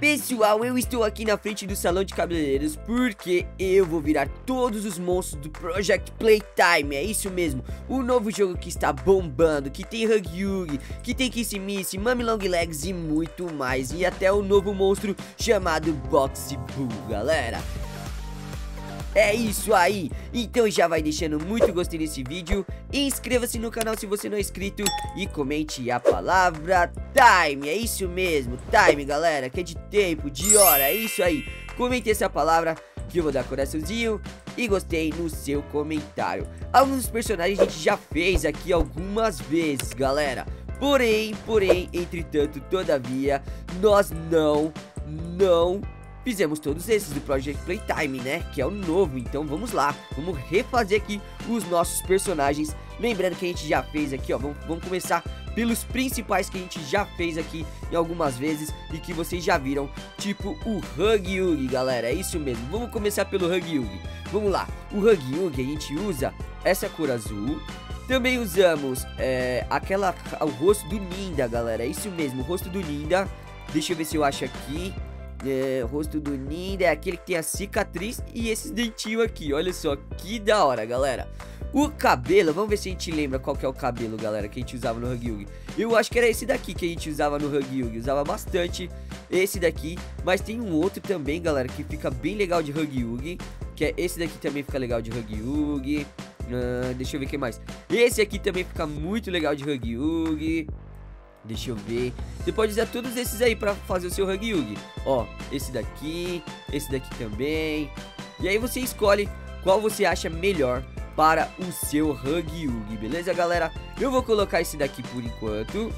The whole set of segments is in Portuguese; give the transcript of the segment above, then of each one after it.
Pessoal, eu estou aqui na frente do salão de cabeleireiros porque eu vou virar todos os monstros do Project Playtime, é isso mesmo, o novo jogo que está bombando, que tem Hug Yugi, que tem Kissy Missy, Mami Long Legs e muito mais, e até o novo monstro chamado Boxy Boo, galera. É isso aí, então já vai deixando muito gostei nesse vídeo, inscreva-se no canal se você não é inscrito e comente a palavra time, é isso mesmo, time galera, que é de tempo, de hora, é isso aí, comente essa palavra que eu vou dar coraçãozinho e gostei no seu comentário. Alguns personagens a gente já fez aqui algumas vezes, galera, porém, porém, entretanto, todavia, nós não, não fizemos todos esses do Project Playtime, né? Que é o novo, então vamos lá, vamos refazer aqui os nossos personagens. Lembrando que a gente já fez aqui, ó, vamos, vamos começar pelos principais que a gente já fez aqui em algumas vezes e que vocês já viram, tipo o Hug Yugi, galera, é isso mesmo. Vamos começar pelo Hug Yugi. Vamos lá, o Hug Yugi a gente usa essa cor azul, também usamos é, aquela, o rosto do Ninda, galera, é isso mesmo, o rosto do Ninda. Deixa eu ver se eu acho aqui. É, rosto do Ninda é aquele que tem a cicatriz e esses dentinhos aqui. Olha só, que da hora, galera. O cabelo, vamos ver se a gente lembra qual que é o cabelo, galera, que a gente usava no Hug. Eu acho que era esse daqui que a gente usava no Hug. Usava bastante esse daqui. Mas tem um outro também, galera, que fica bem legal de Hug. Que é esse daqui também fica legal de Hug. Uh, deixa eu ver o que mais. Esse aqui também fica muito legal de Hug. Deixa eu ver. Você pode usar todos esses aí pra fazer o seu Hug Yugi. Ó, esse daqui, esse daqui também. E aí você escolhe qual você acha melhor para o seu Hug Yugi, beleza, galera? Eu vou colocar esse daqui por enquanto.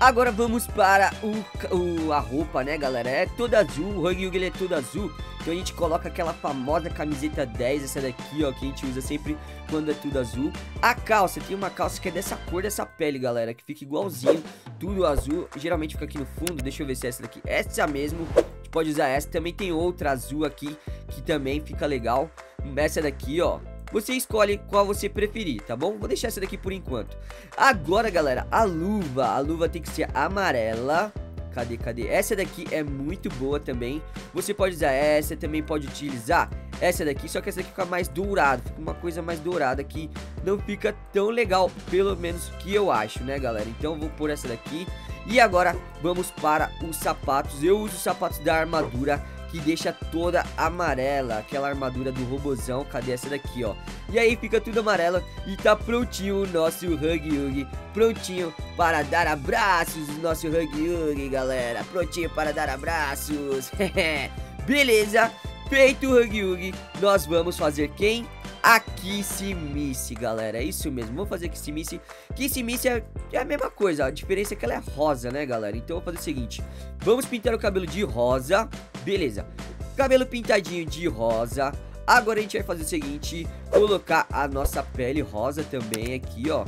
Agora vamos para o, o, a roupa, né, galera? É toda azul, o Hug Yugi é todo azul. Então a gente coloca aquela famosa camiseta 10, essa daqui, ó, que a gente usa sempre quando é tudo azul. A calça, tem uma calça que é dessa cor, dessa pele, galera, que fica igualzinho, tudo azul. Geralmente fica aqui no fundo, deixa eu ver se é essa daqui. Essa mesmo, a gente pode usar essa. Também tem outra azul aqui, que também fica legal. Essa daqui, ó, você escolhe qual você preferir, tá bom? Vou deixar essa daqui por enquanto. Agora, galera, a luva. A luva tem que ser amarela. Cadê, cadê? Essa daqui é muito boa também. Você pode usar essa, também pode utilizar essa daqui, só que essa daqui fica mais dourada, fica uma coisa mais dourada que não fica tão legal, pelo menos que eu acho, né, galera? Então vou pôr essa daqui. E agora vamos para os sapatos. Eu uso os sapatos da armadura que deixa toda amarela, aquela armadura do robozão, cadê essa daqui, ó? E aí fica tudo amarelo e tá prontinho o nosso Hug Yugi, prontinho para dar abraços, o nosso Hug Yugi, galera, prontinho para dar abraços, beleza? Feito o Hug Yugi, nós vamos fazer quem? A Kissimice, galera. É isso mesmo. Vamos fazer Kissimice. Kissimice é, é a mesma coisa. A diferença é que ela é rosa, né, galera? Então, eu vou fazer o seguinte. Vamos pintar o cabelo de rosa. Beleza. Cabelo pintadinho de rosa. Agora a gente vai fazer o seguinte. Colocar a nossa pele rosa também aqui, ó.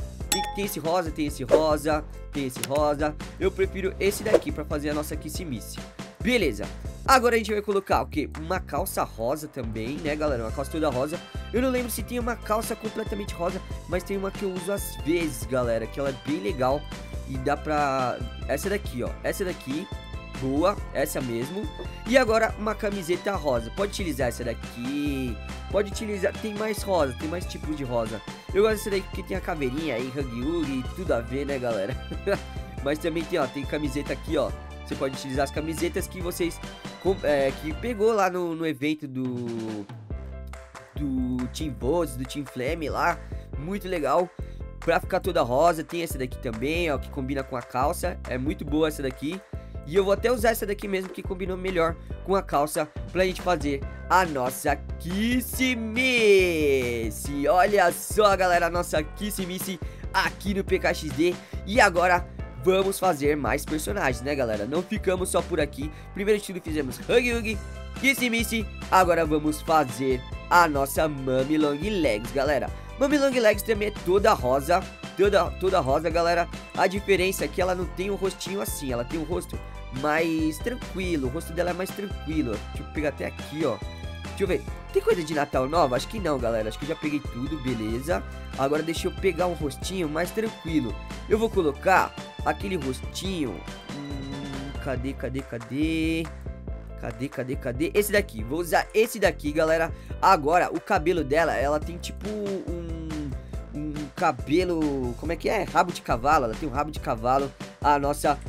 Tem, esse rosa, tem esse rosa, tem esse rosa. Eu prefiro esse daqui pra fazer a nossa Kissimice. Beleza. Agora a gente vai colocar o que? Uma calça rosa também, né, galera? Uma calça toda rosa. Eu não lembro se tem uma calça completamente rosa, mas tem uma que eu uso às vezes, galera, que ela é bem legal. E dá pra... Essa daqui, ó. Essa daqui, boa, essa mesmo. E agora uma camiseta rosa. Pode utilizar essa daqui. Pode utilizar... Tem mais rosa, tem mais tipos de rosa. Eu gosto dessa daqui que tem a caveirinha aí, Hug Yugi, tudo a ver, né, galera? mas também tem, ó, tem camiseta aqui, ó. Você pode utilizar as camisetas que vocês é, que pegou lá no, no evento do do Team Votes, do Team Flame lá, muito legal. Pra ficar toda rosa, tem essa daqui também, ó, que combina com a calça, é muito boa essa daqui. E eu vou até usar essa daqui mesmo, que combinou melhor com a calça, pra gente fazer a nossa Kissimice. Olha só, galera, a nossa Kissimice aqui no PKXD. E agora vamos fazer mais personagens, né, galera? Não ficamos só por aqui. Primeiro tudo fizemos Hug Hug, Kissy Missy. Agora vamos fazer a nossa Mami Long Legs, galera. Mami Long Legs também é toda rosa, toda, toda rosa, galera. A diferença é que ela não tem um rostinho assim, ela tem um rosto mais tranquilo. O rosto dela é mais tranquilo. Deixa eu pegar até aqui, ó. Deixa eu ver. Tem coisa de Natal nova? Acho que não, galera. Acho que eu já peguei tudo, beleza. Agora deixa eu pegar um rostinho mais tranquilo. Eu vou colocar aquele rostinho... Hum, cadê, cadê, cadê? Cadê, cadê, cadê? Esse daqui, vou usar esse daqui, galera Agora, o cabelo dela, ela tem tipo um, um cabelo, como é que é? Rabo de cavalo, ela tem um rabo de cavalo A nossa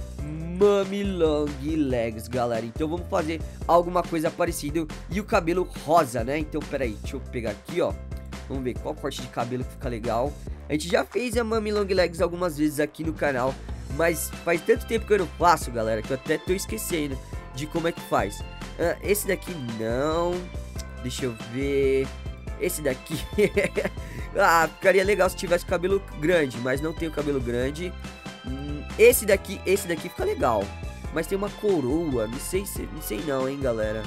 Mami Long Legs, galera Então vamos fazer alguma coisa parecida E o cabelo rosa, né? Então, peraí, deixa eu pegar aqui, ó Vamos ver qual corte de cabelo que fica legal A gente já fez a Mami Long Legs algumas vezes aqui no canal Mas faz tanto tempo que eu não faço, galera Que eu até tô esquecendo de como é que faz. Uh, esse daqui não. Deixa eu ver. Esse daqui. ah, ficaria legal se tivesse cabelo grande, mas não tenho cabelo grande. Hum, esse daqui, esse daqui fica legal. Mas tem uma coroa, não sei se, não sei não, hein, galera.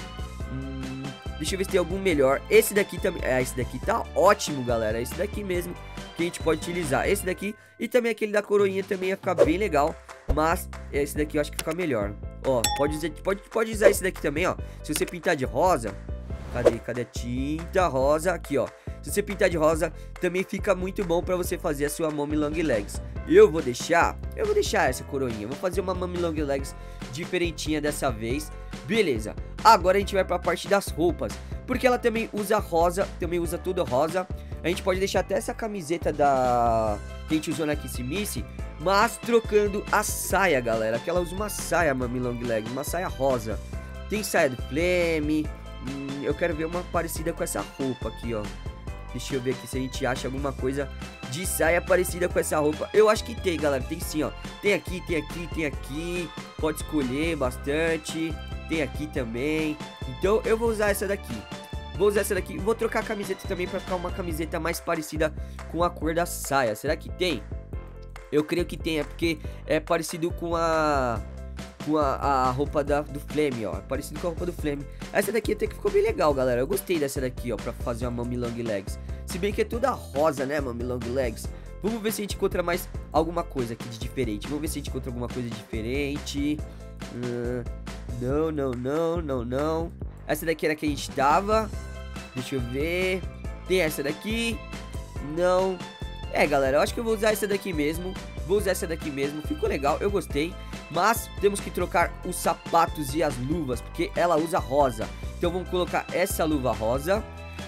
Hum, deixa eu ver se tem algum melhor. Esse daqui também, é, esse daqui tá ótimo, galera. Esse daqui mesmo que a gente pode utilizar. Esse daqui e também aquele da coroinha também ia ficar bem legal. Mas esse daqui eu acho que fica melhor. Ó, pode, usar, pode, pode usar esse daqui também, ó. Se você pintar de rosa... Cadê? Cadê a tinta rosa? Aqui, ó. Se você pintar de rosa, também fica muito bom pra você fazer a sua Mommy Long Legs. Eu vou deixar... Eu vou deixar essa coroinha. Vou fazer uma Mommy Long Legs diferentinha dessa vez. Beleza. Agora a gente vai pra parte das roupas. Porque ela também usa rosa, também usa tudo rosa. A gente pode deixar até essa camiseta da... Que a gente usou na Kissimice mas trocando a saia, galera. Que ela usa uma saia, Mami Long Leg, uma saia rosa. Tem saia do Flame. Hum, eu quero ver uma parecida com essa roupa aqui, ó. Deixa eu ver aqui se a gente acha alguma coisa de saia parecida com essa roupa. Eu acho que tem, galera. Tem sim, ó. Tem aqui, tem aqui, tem aqui. Pode escolher bastante. Tem aqui também. Então eu vou usar essa daqui. Vou usar essa daqui. Vou trocar a camiseta também pra ficar uma camiseta mais parecida com a cor da saia. Será que tem? Eu creio que tenha, porque é parecido com a com a, a roupa da, do Flame, ó. É parecido com a roupa do Flame. Essa daqui até que ficou bem legal, galera. Eu gostei dessa daqui, ó, pra fazer uma Mami Long Legs. Se bem que é toda rosa, né, Mami Long Legs. Vamos ver se a gente encontra mais alguma coisa aqui de diferente. Vamos ver se a gente encontra alguma coisa diferente. Uh, não, não, não, não, não. Essa daqui era que a gente tava. Deixa eu ver. Tem essa daqui. Não. É, galera, eu acho que eu vou usar essa daqui mesmo. Vou usar essa daqui mesmo. Ficou legal, eu gostei. Mas temos que trocar os sapatos e as luvas, porque ela usa rosa. Então vamos colocar essa luva rosa.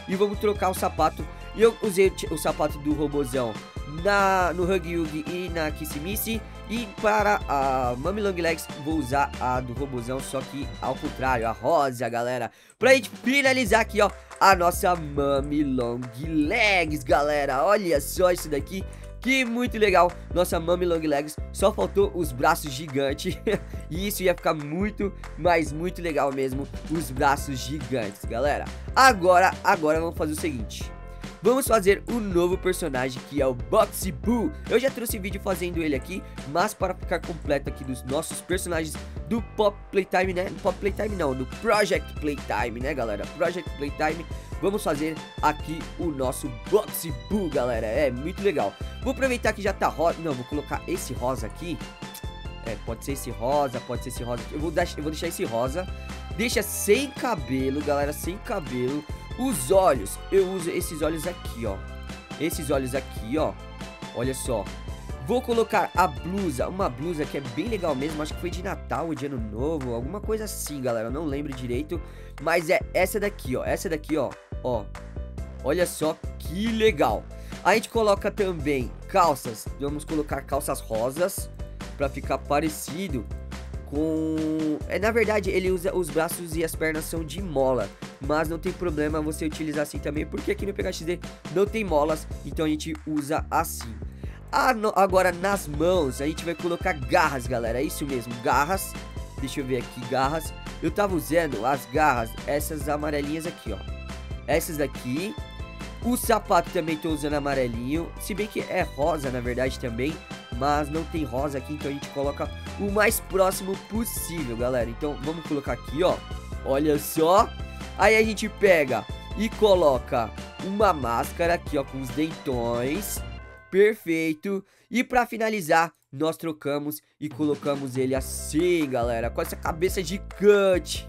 E vamos trocar o sapato. E eu usei o sapato do robozão na, no Hug Yugi e na Kissimice. E para a Mami Long Legs, vou usar a do robozão, só que ao contrário, a rosa, galera. Pra gente finalizar aqui, ó, a nossa Mami Long Legs, galera. Olha só isso daqui. Que muito legal, nossa Mami Long Legs, só faltou os braços gigantes E isso ia ficar muito, mas muito legal mesmo Os braços gigantes, galera Agora, agora vamos fazer o seguinte Vamos fazer o um novo personagem que é o Boxy Boo. Eu já trouxe vídeo fazendo ele aqui Mas para ficar completo aqui dos nossos personagens do Pop Playtime, né? Pop Playtime não, do Project Playtime, né galera? Project Playtime Vamos fazer aqui o nosso Boxy Boo, galera. É muito legal. Vou aproveitar que já tá rosa. Não, vou colocar esse rosa aqui. É, pode ser esse rosa, pode ser esse rosa Eu vou, deixar, eu vou deixar esse rosa. Deixa sem cabelo, galera, sem cabelo os olhos, eu uso esses olhos aqui, ó. Esses olhos aqui, ó. Olha só. Vou colocar a blusa, uma blusa que é bem legal mesmo, acho que foi de Natal ou de Ano Novo, alguma coisa assim, galera, não lembro direito, mas é essa daqui, ó, essa daqui, ó, ó, olha só que legal. A gente coloca também calças, vamos colocar calças rosas, pra ficar parecido com... É, na verdade, ele usa os braços e as pernas são de mola, mas não tem problema você utilizar assim também, porque aqui no PHXD não tem molas, então a gente usa assim. Ah, no, agora nas mãos a gente vai colocar garras, galera, é isso mesmo, garras. Deixa eu ver aqui, garras. Eu tava usando as garras, essas amarelinhas aqui, ó. Essas daqui. O sapato também tô usando amarelinho, se bem que é rosa na verdade também, mas não tem rosa aqui, então a gente coloca o mais próximo possível, galera. Então vamos colocar aqui, ó. Olha só, Aí a gente pega e coloca uma máscara aqui, ó, com os dentões. Perfeito. E pra finalizar, nós trocamos e colocamos ele assim, galera, com essa cabeça gigante.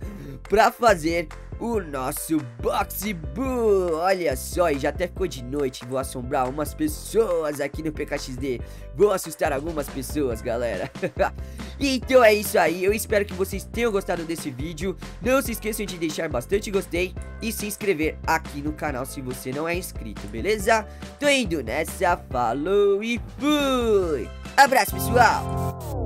pra fazer o nosso Boxy Boo. Olha só, e já até ficou de noite. Vou assombrar umas pessoas aqui no PKXD. Vou assustar algumas pessoas, galera. então é isso aí. Eu espero que vocês tenham gostado desse vídeo. Não se esqueçam de deixar bastante gostei e se inscrever aqui no canal se você não é inscrito, beleza? Tô indo nessa, falou e fui! Abraço, pessoal!